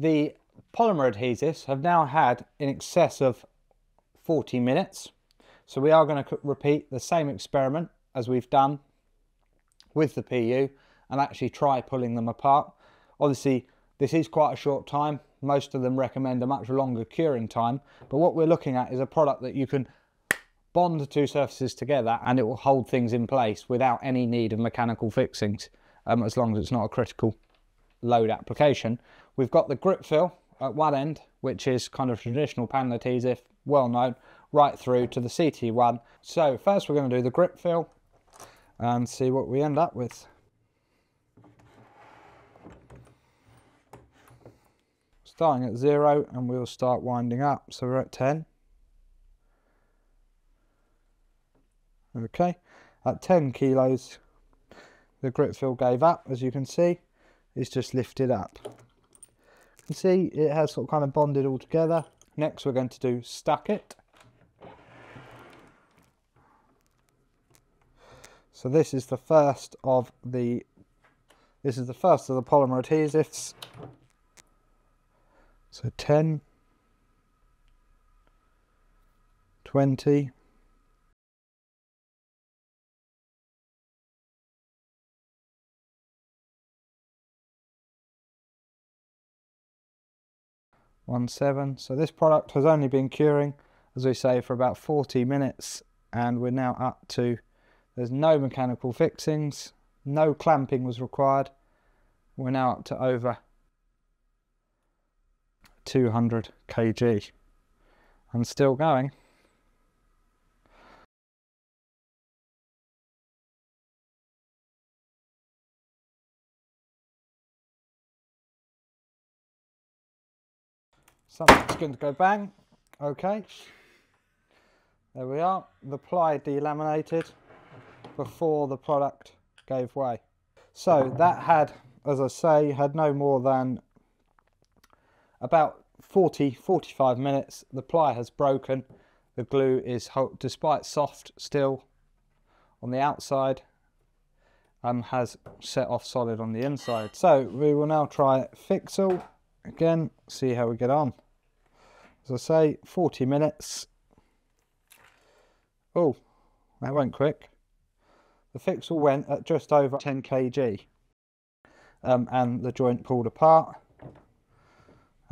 The polymer adhesives have now had in excess of 40 minutes. So we are going to repeat the same experiment as we've done with the PU and actually try pulling them apart. Obviously, this is quite a short time. Most of them recommend a much longer curing time. But what we're looking at is a product that you can bond the two surfaces together and it will hold things in place without any need of mechanical fixings, um, as long as it's not a critical load application. We've got the Gripfill at one end, which is kind of traditional panel adhesive, well known, right through to the CT1. So first we're going to do the Gripfill and see what we end up with. Starting at zero and we'll start winding up. So we're at 10. Okay, at 10 kilos, the Gripfill gave up, as you can see. It's just lifted up. You can see it has sort of kind of bonded all together. Next we're going to do Stuck-it. So this is the first of the this is the first of the polymer adhesives. So 10, 20, one seven. So this product has only been curing, as we say, for about 40 minutes, and we're now up to there's no mechanical fixings, no clamping was required. We're now up to over 200 kg and still going. Something's going to go bang. Okay. There we are. The ply delaminated before the product gave way. So that had, as I say, had no more than about 40, 45 minutes. The ply has broken. The glue is, despite soft still on the outside, um, has set off solid on the inside. So we will now try Fix ALL again, see how we get on. As I say, 40 minutes. Oh, that went quick. The Fix ALL went at just over 10 kg um, and the joint pulled apart.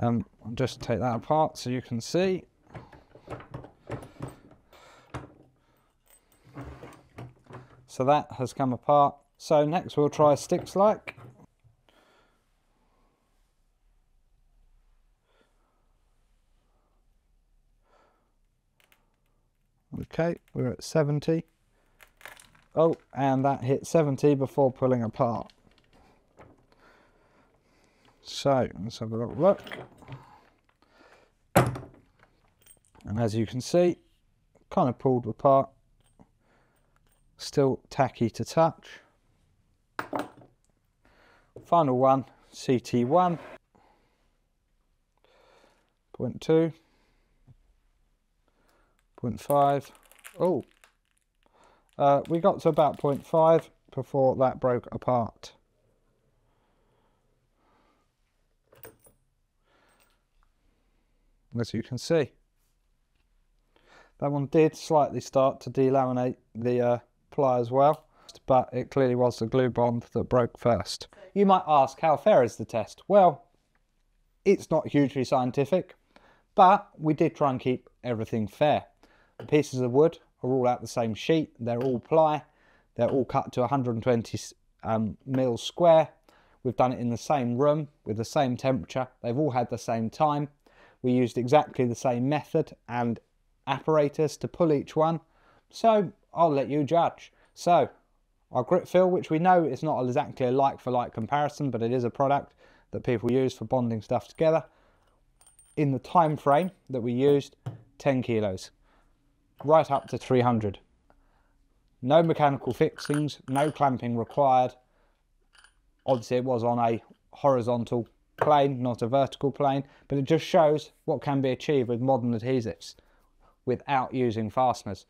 Um, I'll just take that apart so you can see. So that has come apart. So next we'll try sticks like. Okay, we're at 70. Oh, and that hit 70 before pulling apart. So, let's have a look. And as you can see, kind of pulled apart. Still tacky to touch. Final one, CT1. Point two. Point five. Oh, uh, we got to about 0.5 before that broke apart. As you can see. That one did slightly start to delaminate the uh, ply as well, but it clearly was the glue bond that broke first. You might ask, how fair is the test? Well, it's not hugely scientific, but we did try and keep everything fair. The pieces of wood are all out the same sheet. They're all ply. They're all cut to 120 um, mils square. We've done it in the same room with the same temperature. They've all had the same time. We used exactly the same method and apparatus to pull each one. So I'll let you judge. So our Gripfill, which we know is not exactly a like for like comparison, but it is a product that people use for bonding stuff together. In the time frame that we used, 10 kilos right up to 300. No mechanical fixings, no clamping required. Obviously it was on a horizontal plane, not a vertical plane, but it just shows what can be achieved with modern adhesives without using fasteners.